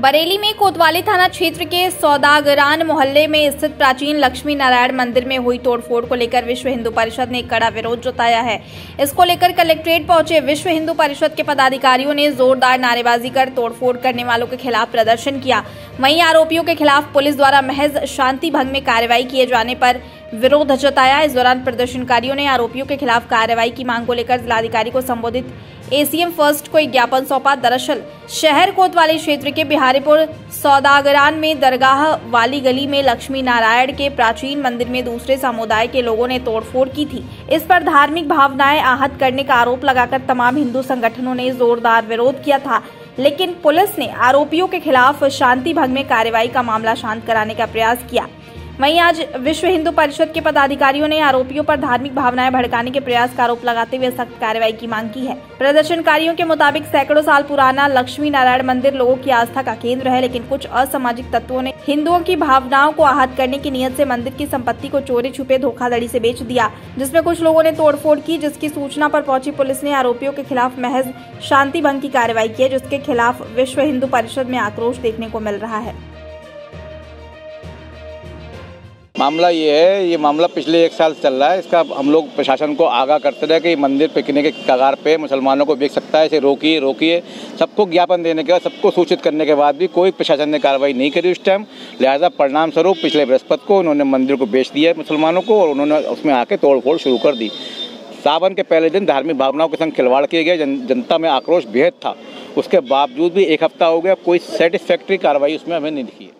बरेली में कोतवाली थाना क्षेत्र के सौदागरान मोहल्ले में स्थित प्राचीन लक्ष्मी नारायण मंदिर में हुई तोड़फोड़ को लेकर विश्व हिंदू परिषद ने कड़ा विरोध जताया है। इसको लेकर कलेक्ट्रेट पहुँचे विश्व हिंदू परिषद के पदाधिकारियों ने जोरदार नारेबाजी कर तोड़फोड़ करने वालों के खिलाफ प्रदर्शन किया। वहीं आरोपियों के खिलाफ पुलिस द्वारा महज शांति भंग में कार्रवाई किए जाने पर विरोध जताया। इस दौरान प्रदर्शनकारियों ने आरोपियों के खिलाफ कार्रवाई की मांग को लेकर जिलाधिकारी को संबोधित एसीएम फ़र्स्ट को एक ज्ञापन सौंपा। दरअसल, शहर कोतवाली क्षेत्र के बिहारीपुर सौदागरान में दरगाह वाली गली में लक्ष्मी नारायण के प्राचीन मंदिर में दूसरे समुदाय के लोगों ने तोड़फोड़ की थी। इस पर धार्मिक भावनाएँ आहत करने का आरोप लगाकर तमाम हिंदू संगठनों ने जोरदार विरोध किया था। लेकिन पुलिस ने आरोपियों के खिलाफ शांति भंग में कार्रवाई का मामला शांत कराने का प्रयास किया। वहीं आज विश्व हिंदू परिषद के पदाधिकारियों ने आरोपियों पर धार्मिक भावनाएँ भड़काने के प्रयास का आरोप लगाते हुए सख्त कार्रवाई की मांग की है। प्रदर्शनकारियों के मुताबिक सैकड़ों साल पुराना लक्ष्मी नारायण मंदिर लोगों की आस्था का केंद्र है, लेकिन कुछ असामाजिक तत्वों ने हिंदुओं की भावनाओं को आहत करने की नीयत से मंदिर की संपत्ति को चोरी छुपे धोखाधड़ी से बेच दिया, जिसमें कुछ लोगों ने तोड़फोड़ की, जिसकी सूचना पर पहुँची पुलिस ने आरोपियों के खिलाफ महज शांति भंग की कार्रवाई की है, जिसके खिलाफ विश्व हिंदू परिषद में आक्रोश देखने को मिल रहा है। मामला ये है ये मामला पिछले एक साल चल रहा है। इसका हम लोग प्रशासन को आगाह करते रहे कि मंदिर पिकने के कगार पे मुसलमानों को बेच सकता है इसे रोकिए रोकिए। सबको ज्ञापन देने के बाद सबको सूचित करने के बाद भी कोई प्रशासन ने कार्रवाई नहीं करी उस टाइम लिहाजा परिणाम स्वरूप पिछले बृहस्पति को उन्होंने मंदिर को बेच दिया मुसलमानों को और उन्होंने उसमें आके तोड़ फोड़ शुरू कर दी। सावन के पहले दिन धार्मिक भावनाओं के संग खिलवाड़ किए गए जन, जनता में आक्रोश बेहद था। उसके बावजूद भी एक हफ़्ता हो गया कोई सेटिस्फैक्ट्री कार्रवाई उसमें हमें नहीं दिखी है।